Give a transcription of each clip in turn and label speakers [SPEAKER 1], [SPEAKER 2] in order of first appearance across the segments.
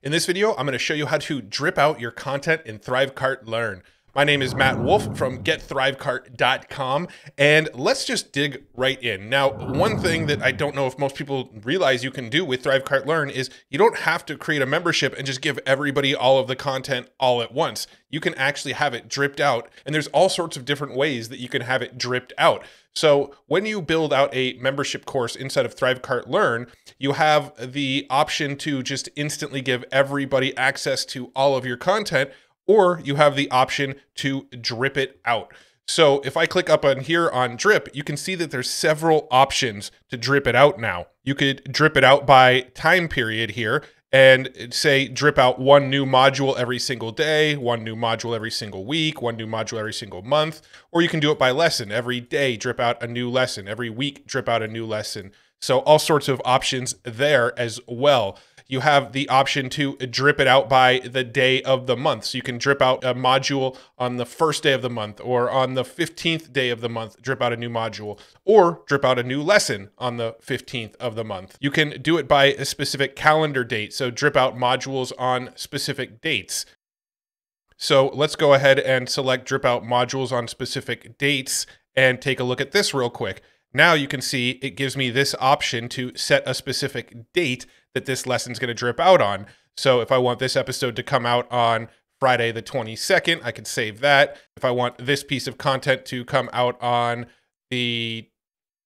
[SPEAKER 1] In this video, I'm going to show you how to drip out your content in ThriveCart Learn. My name is Matt Wolf from GetThriveCart.com, and let's just dig right in. Now, one thing that I don't know if most people realize you can do with ThriveCart Learn is you don't have to create a membership and just give everybody all of the content all at once. You can actually have it dripped out, and there's all sorts of different ways that you can have it dripped out. So when you build out a membership course inside of ThriveCart Learn, you have the option to just instantly give everybody access to all of your content or you have the option to drip it out. So if I click up on here on drip, you can see that there's several options to drip it out now. You could drip it out by time period here and say drip out one new module every single day, one new module every single week, one new module every single month, or you can do it by lesson. Every day drip out a new lesson, every week drip out a new lesson. So all sorts of options there as well you have the option to drip it out by the day of the month. So you can drip out a module on the first day of the month or on the 15th day of the month, drip out a new module or drip out a new lesson on the 15th of the month. You can do it by a specific calendar date. So drip out modules on specific dates. So let's go ahead and select drip out modules on specific dates and take a look at this real quick. Now you can see it gives me this option to set a specific date that this lesson's going to drip out on. So if I want this episode to come out on Friday the 22nd, I could save that. If I want this piece of content to come out on the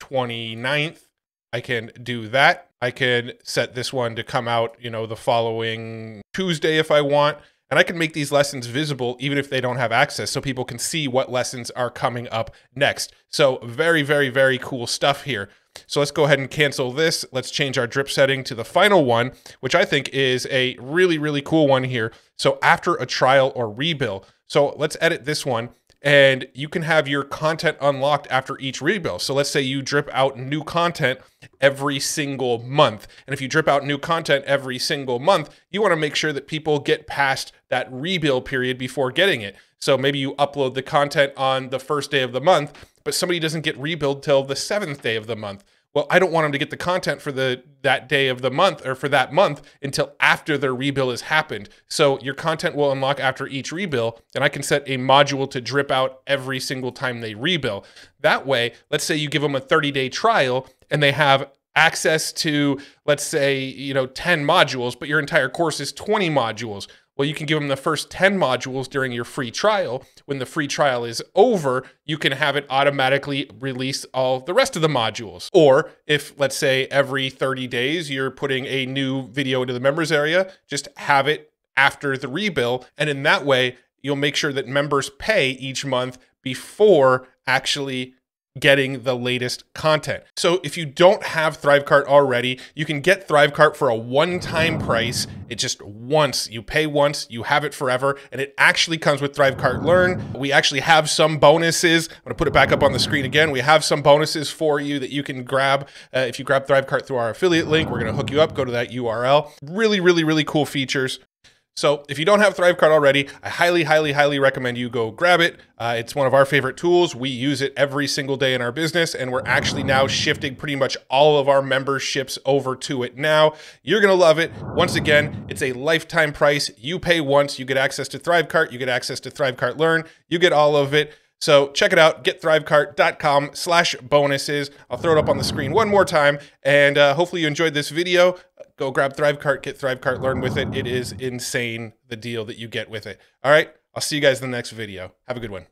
[SPEAKER 1] 29th, I can do that. I can set this one to come out, you know, the following Tuesday if I want. And I can make these lessons visible even if they don't have access so people can see what lessons are coming up next. So very, very, very cool stuff here. So let's go ahead and cancel this. Let's change our drip setting to the final one, which I think is a really, really cool one here. So after a trial or rebill. So let's edit this one and you can have your content unlocked after each rebill. So let's say you drip out new content every single month. And if you drip out new content every single month, you want to make sure that people get past that rebill period before getting it. So maybe you upload the content on the first day of the month, but somebody doesn't get rebill till the seventh day of the month well i don't want them to get the content for the that day of the month or for that month until after their rebill has happened. So your content will unlock after each rebill and i can set a module to drip out every single time they rebill that way let's say you give them a 30 day trial and they have access to let's say you know 10 modules but your entire course is 20 modules well, you can give them the first 10 modules during your free trial. When the free trial is over, you can have it automatically release all the rest of the modules. Or if, let's say, every 30 days you're putting a new video into the members area, just have it after the rebill. And in that way, you'll make sure that members pay each month before actually getting the latest content. So if you don't have ThriveCart already, you can get ThriveCart for a one-time price. It just once, you pay once, you have it forever, and it actually comes with ThriveCart Learn. We actually have some bonuses. I'm gonna put it back up on the screen again. We have some bonuses for you that you can grab. Uh, if you grab ThriveCart through our affiliate link, we're gonna hook you up, go to that URL. Really, really, really cool features. So if you don't have ThriveCart already, I highly, highly, highly recommend you go grab it. Uh, it's one of our favorite tools. We use it every single day in our business, and we're actually now shifting pretty much all of our memberships over to it now. You're going to love it. Once again, it's a lifetime price. You pay once, you get access to ThriveCart, you get access to ThriveCart Learn, you get all of it. So check it out, getthrivecart.com slash bonuses. I'll throw it up on the screen one more time, and uh, hopefully you enjoyed this video go grab ThriveCart, get ThriveCart, learn with it. It is insane the deal that you get with it. All right, I'll see you guys in the next video. Have a good one.